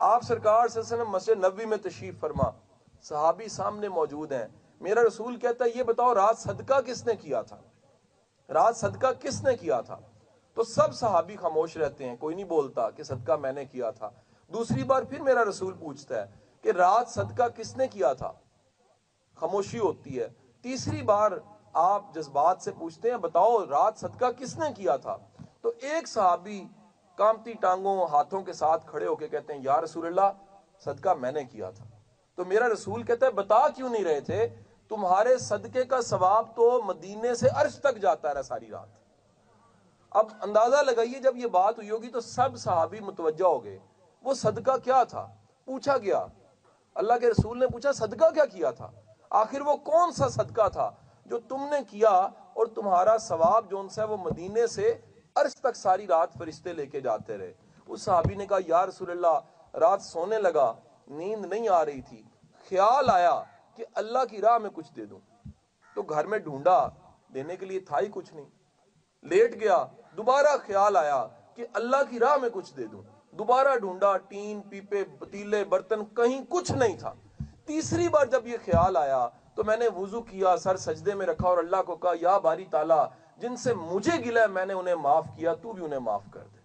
آپ سرکار صلی اللہ علیہ وسلم مسجد نبی میں تشریف فرما، صحابی سامنے موجود ہیں۔ میرا رسول کہتا ہے، یہ بتاؤ، رات صدقہ کس نے کیا تھا؟ رات صدقہ کس نے کیا تھا؟ تو سب صحابی خاموش رہتے ہیں، کوئی نہیں بولتا کہ صدقہ میں نے کیا تھا۔ دوسری بار پھر میرا رسول پوچھتا ہے کہ رات صدقہ کس نے کیا تھا؟ خاموشی ہوتی ہے۔ تیسری بار آپ جذبات سے پوچھتے ہیں، بتاؤ، رات صدقہ کس نے کیا تھا؟ تو ایک صحابی کامتی ٹانگوں ہاتھوں کے ساتھ کھڑے ہو کے کہتے ہیں، یا رسول اللہ، صدقہ میں نے کیا تھا۔ تو میرا رسول کہتا ہے، بتا کیوں نہیں رہے تھے؟ تمہارے صدقے کا ثواب تو مدینے سے عرش تک جاتا رہا ساری رات۔ اب اندازہ لگائیے، جب یہ بات ہوئی ہوگی تو سب صحابی متوجہ ہو گئے۔ وہ صدقہ کیا تھا؟ پوچھا گیا۔ اللہ کے رسول نے پوچھا، صدقہ کیا کیا تھا؟ آخر وہ کون سا صدقہ تھا جو تم نے کیا اور تمہارا ثواب جو ان سے وہ مدینے سے عرش تک ساری رات فرشتے لے کے جاتے رہے۔ اس صحابی نے کہا، یا رسول اللہ، رات سونے لگا، نیند نہیں آ رہی تھی۔ خیال آیا کہ اللہ کی راہ میں کچھ دے دوں۔ تو گھر میں ڈھونڈا، دینے کے لیے تھا ہی کچھ نہیں۔ لیٹ گیا، دوبارہ خیال آیا کہ اللہ کی راہ میں کچھ دے دوں۔ دوبارہ ڈھونڈا، ٹین، پیپے پتیلے برتن، کہیں کچھ نہیں تھا۔ تیسری بار جب یہ خیال آیا تو میں نے وضو کیا، سر سجدے میں رکھا اور اللہ کو کہا، یا باری تالا جن سے مجھے گلا ہے، میں نے انہیں معاف کیا، تو بھی انہیں معاف کر دے۔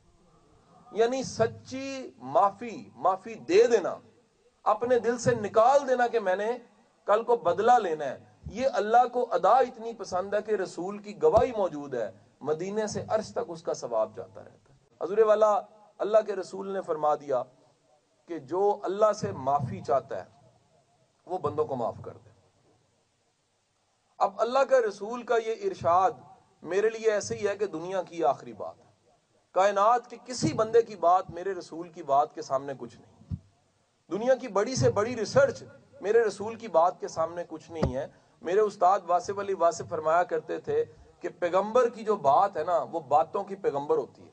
یعنی سچی معافی معافی دے دینا، اپنے دل سے نکال دینا کہ میں نے کل کو بدلہ لینا ہے۔ یہ اللہ کو ادا اتنی پسند ہے کہ رسول کی گواہی موجود ہے۔ مدینے سے عرش تک اس کا ثواب جاتا رہتا ہے۔ حضور والا، اللہ کے رسول نے فرما دیا کہ جو اللہ سے معافی چاہتا ہے، وہ بندوں کو معاف کر دے۔ اب اللہ کا رسول کا یہ ارشاد میرے لیے ایسے ہی ہے کہ دنیا کی آخری بات کائنات کے کسی بندے کی بات میرے رسول کی بات کے سامنے کچھ نہیں۔ دنیا کی بڑی سے بڑی ریسرچ میرے رسول کی بات کے سامنے کچھ نہیں ہے۔ میرے استاد واسف علی واسف فرمایا کرتے تھے کہ پیغمبر کی جو بات ہے نا، وہ باتوں کی پیغمبر ہوتی ہے۔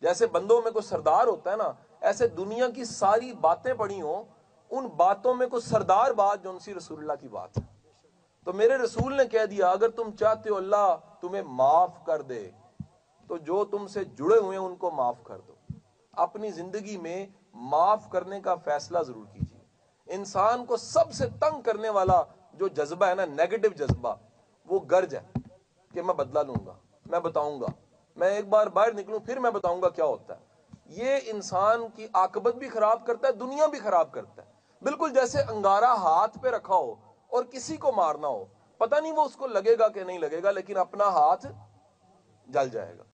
جیسے بندوں میں کوئی سردار ہوتا ہے نا، ایسے دنیا کی ساری باتیں پڑی ہوں، ان باتوں میں کوئی سردار بات جو ان سی رسول اللہ کی بات ہے۔ تو میرے رسول نے کہہ دیا، اگر تم چاہتے ہو اللہ تمہیں معاف کر دے، تو جو تم سے جڑے ہوئے ان کو معاف کر دو۔ اپنی زندگی میں معاف کرنے کا فیصلہ ضرور کیجیے۔ انسان کو سب سے تنگ کرنے والا جو جذبہ ہے نا نیگیٹو جذبہ، وہ گرج ہے کہ میں بدلا لوں گا، میں بتاؤں گا۔ میں ایک بار باہر نکلوں، پھر میں بتاؤں گا کیا ہوتا ہے۔ یہ انسان کی آکبت بھی خراب کرتا ہے، دنیا بھی خراب کرتا ہے۔ بالکل جیسے انگارہ ہاتھ پہ رکھا ہو اور کسی کو مارنا ہو، پتہ نہیں وہ اس کو لگے گا کہ نہیں لگے گا، لیکن اپنا ہاتھ جل جائے گا۔